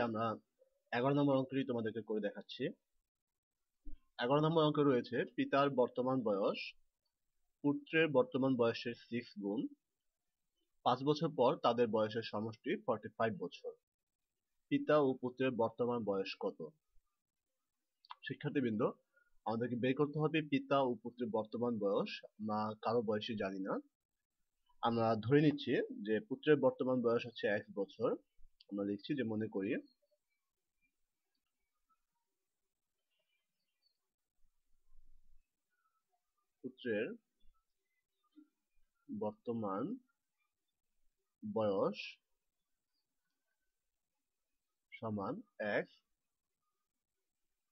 আমরা এগারো নম্বর অঙ্কটি তোমাদেরকে করে দেখাচ্ছি। এগারো নম্বর অঙ্কে রয়েছে, পিতার বর্তমান বয়স, পুত্রের বর্তমান বয়সের সিক্স গুণ, পাঁচ বছর পর তাদের বয়সের সমষ্টি ফর্টি ফাইভ বছর। পিতা ও পুত্রের বর্তমান বয়স কত? শিক্ষার্থীবৃন্দ, আমাদেরকে বের করতে হবে পিতা ও পুত্রের বর্তমান বয়স। আমরা কারও বয়সই জানি না। আমরা ধরে নিচ্ছি যে পুত্রের বর্তমান বয়স হচ্ছে এক বছর আমরা লিখছি যে মনে করি পুত্রের বর্তমান বয়স সমান এক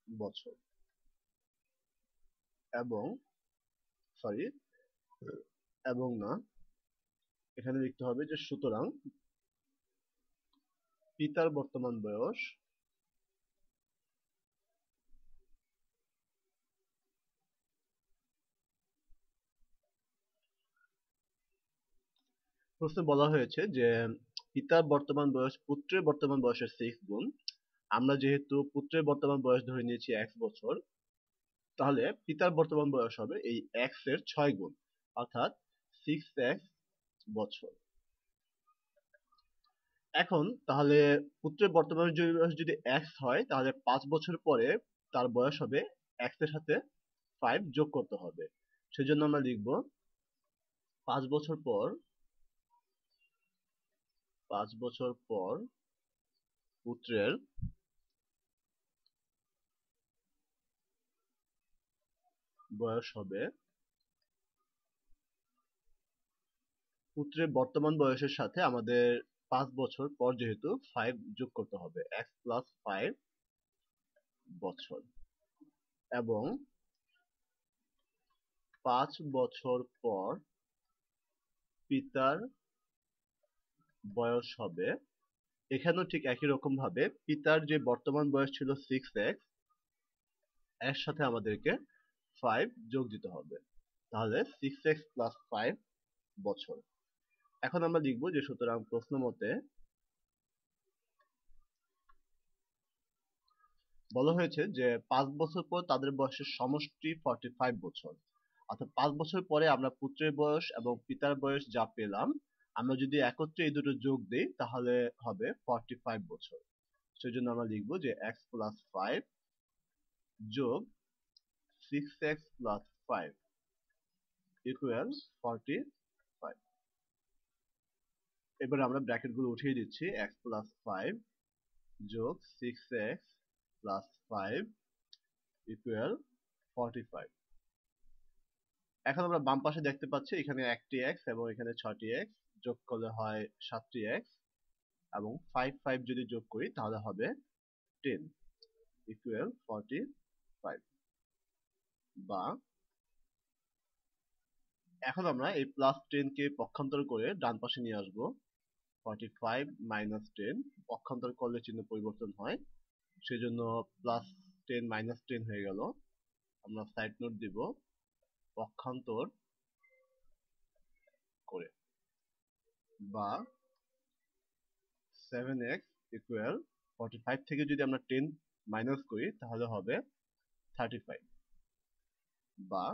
বছর এবং সরি এবং না, এখানে লিখতে হবে যে সুতরাং পিতার বর্তমান বয়স? প্রশ্নে বলা হয়েছে যে, পিতার বর্তমান বয়স পুত্রের বর্তমান বয়সের সিক্স গুণ। আমরা যেহেতু পুত্রের বর্তমান বয়স ধরে নিয়েছি এক বছর, তাহলে পিতার বর্তমান বয়স হবে এই এক্সের ছয় গুণ, অর্থাৎ সিক্স এক্স বছর। এখন তাহলে পুত্রের বর্তমান বয়স যদি এক্স হয়, তাহলে পাঁচ বছর পরে তার বয়স হবে এক্সের সাথে ফাইভ যোগ করতে হবে। সেজন্য আমরা লিখব পাঁচ বছর পর, পাঁচ বছর পর পুত্রের বয়স হবে পুত্রের বর্তমান বয়সের সাথে আমাদের পাঁচ বছর পর যেহেতু ফাইভ যোগ করতে হবে এক্স প্লাস ফাইভ বছর। এবং পাঁচ বছর পর পিতার বয়স হবে, এখানেও ঠিক একই রকম ভাবে পিতার যে বর্তমান বয়স ছিল সিক্স এক্সের সাথে আমাদেরকে ফাইভ যোগ দিতে হবে। তাহলে সিক্স এক্স প্লাস ফাইভ বছর। এখন আমরা লিখব যে সুতরাং প্রশ্ন মতে বলা হয়েছে যে পাঁচ বছর পর তাদের বয়সের সমষ্টি ফর্টি ফাইভ বছর। অর্থাৎ পাঁচ বছর পরে আমরা পুত্রের বয়স এবং পিতার বয়স যা পেলাম, আমরা যদি একত্রে এই দুটো যোগ দিই, তাহলে হবে ফর্টি ফাইভ বছর। সেই জন্য আমরা লিখব যে এক্স প্লাস ফাইভ যোগ six x plus five equal forty এবার আমরা ব্র্যাকেটগুলো উঠিয়ে দিচ্ছি এক্স প্লাস ফাইভ যোগ six x plus five equal forty five এখন আমরা বাম পাশে দেখতে পাচ্ছি, এখানে একটি এক্স এবং এখানে ছটি এক্স যোগ করলে হয় সাতটি এক্স এবং ফাইভ ফাইভ যদি যোগ করি তাহলে হবে টেন ইকুয়াল ফর্টি ফাইভ বা এখন আমরা এই প্লাস টেন কে পক্ষান্তর করে ডান পাশে নিয়ে আসব। ফর্টি ফাইভ মাইনাস টেন পক্ষান্তর করলে চিহ্ন পরিবর্তন হয়। সেজন্য প্লাস টেন মাইনাস টেন হয়ে গেল। আমরা সাইড নোট দিব পক্ষান্তর করে। বা seven x equal forty five থেকে যদি আমরা টেন মাইনাস করি, তাহলে হবে থার্টি ফাইভ বা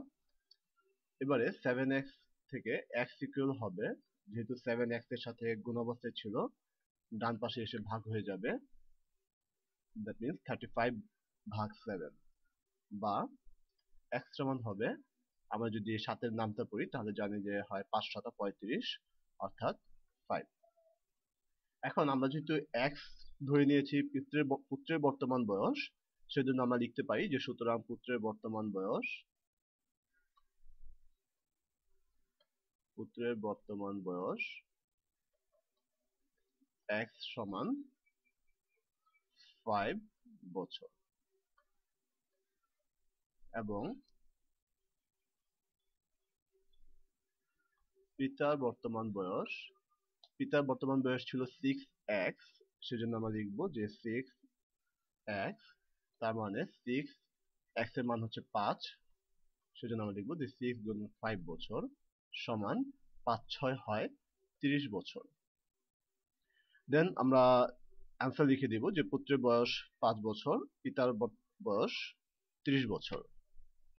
এবারে সেভেন এক্স থেকে এক্স ইকুয়াল হবে যেহেতু সেভেন এক্সের সাথে গুণ অবস্থায় ছিল, ডান পাশে এসে ভাগ হয়ে যাবে। দ্যাট মিনস থার্টি ফাইভ ভাগ সেভেন বা এক্স সমান হবে। আমরা যদি সাতের নামটা পড়ি, তাহলে জানি যে হয় পাঁচ শত পঁয়ত্রিশ, অর্থাৎ ফাইভ এখন আমরা যেহেতু এক্স ধরে নিয়েছি পুত্রের পুত্রের বর্তমান বয়স, সেজন্য আমরা লিখতে পারি যে সুতরাং পুত্রের বর্তমান বয়স পুত্রের বর্তমান বয়স এক্স সমান ফাইভ বছর। এবং পিতার বর্তমান বয়স, পিতার বর্তমান বয়স ছিল সিক্স এক্স সেজন্য আমরা লিখব যে সিক্স এক্স তার মানে সিক্স এক্সের মান হচ্ছে পাঁচ, সেজন্য আমরা লিখব যে সিক্স গুণ ফাইভ বছর। সমান পাঁচ ছয় হয় তিরিশ বছর। দেন আমরা অ্যান্সার লিখে দিব যে পুত্রের বয়স পাঁচ বছর, পিতার বয়স ত্রিশ বছর।